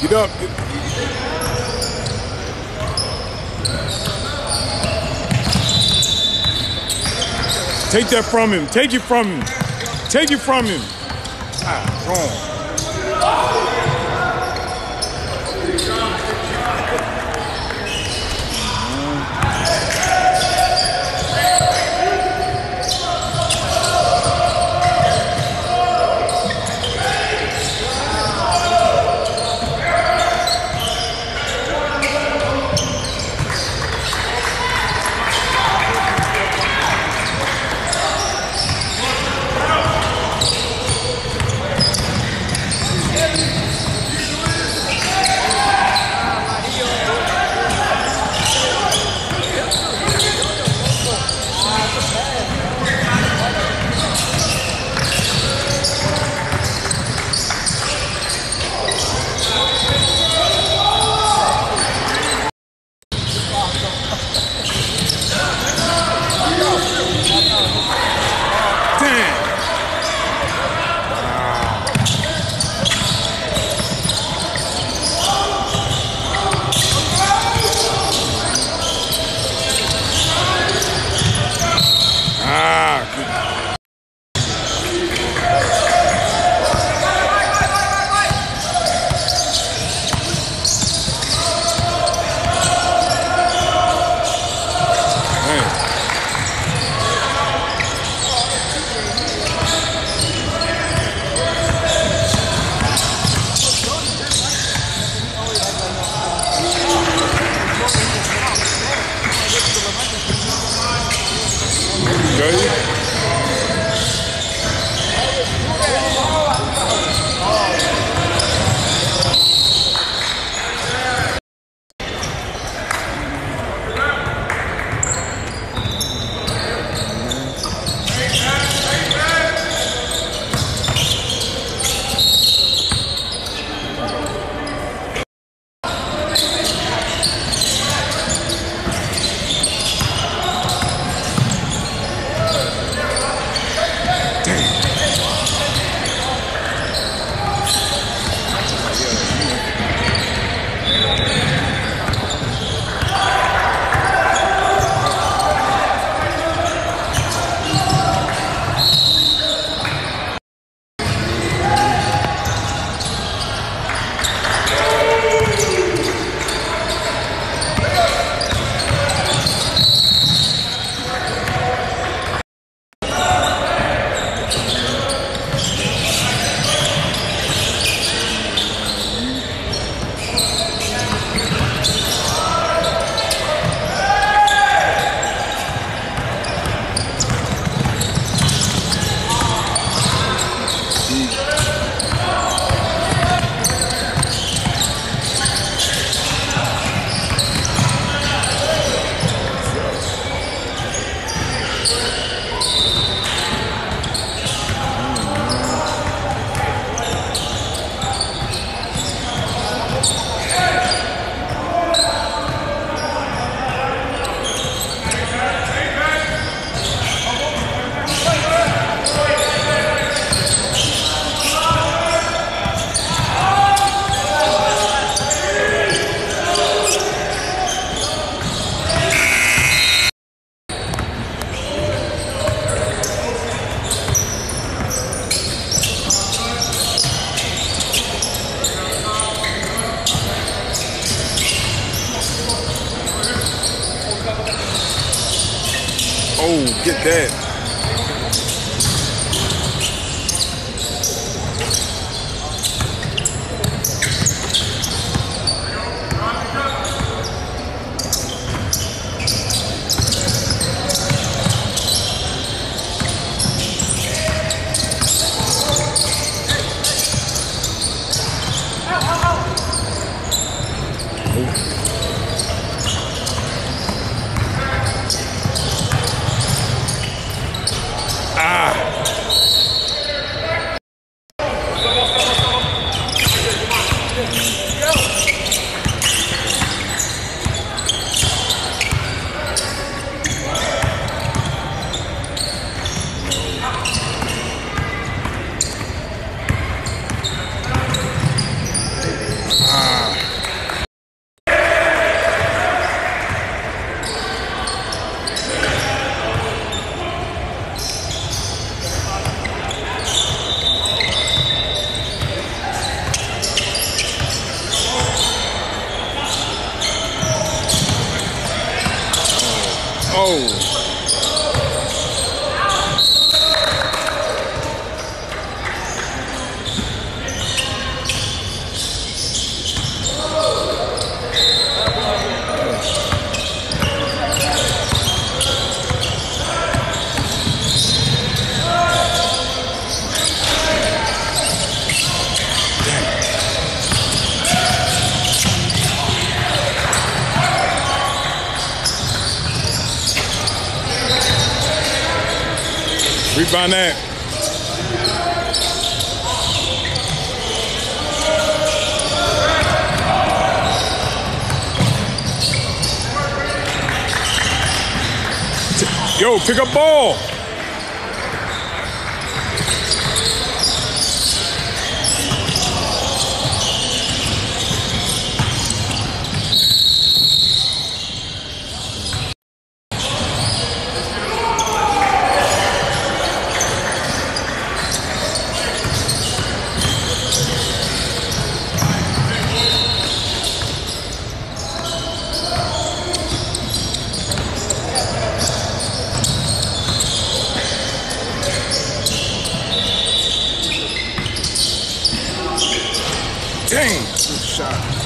Get up. Get, Take that from him. Take it from him. Take it from him. Ah, wrong. Oh, get that. Oh. Rebound that. Yo, pick up ball. Dang, good shot.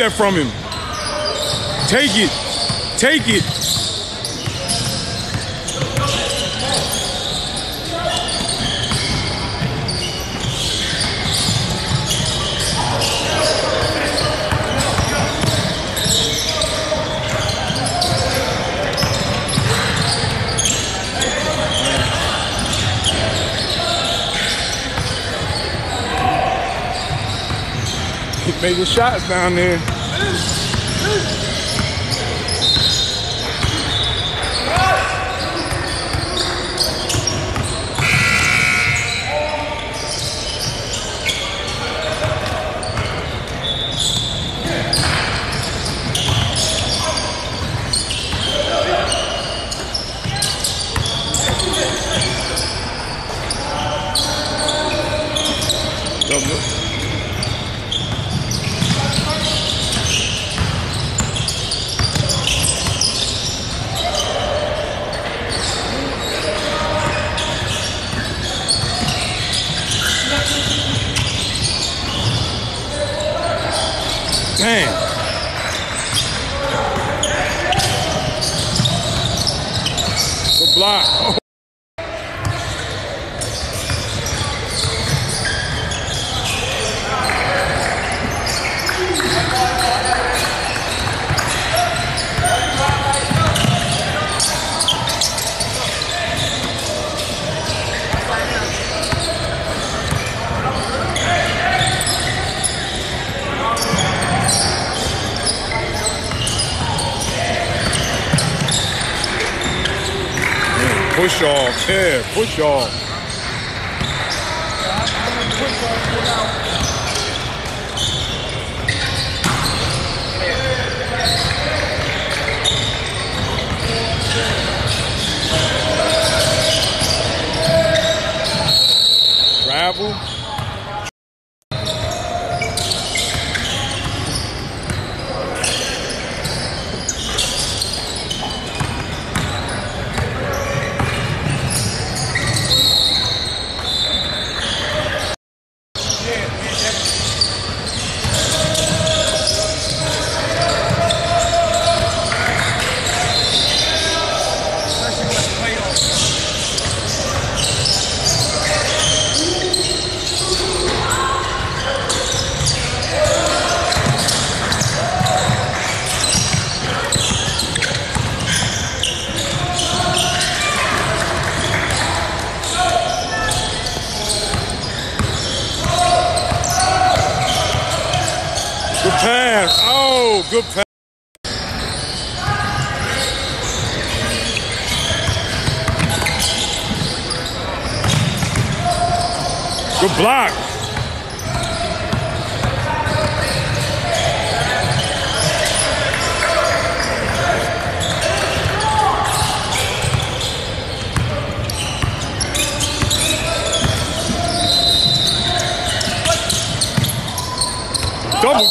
That from him. Take it. Take it. Keep making shots down there. Double. Damn. Good Push off. Yeah, push off. Travel. pass. Oh, good pass. Good block. Double.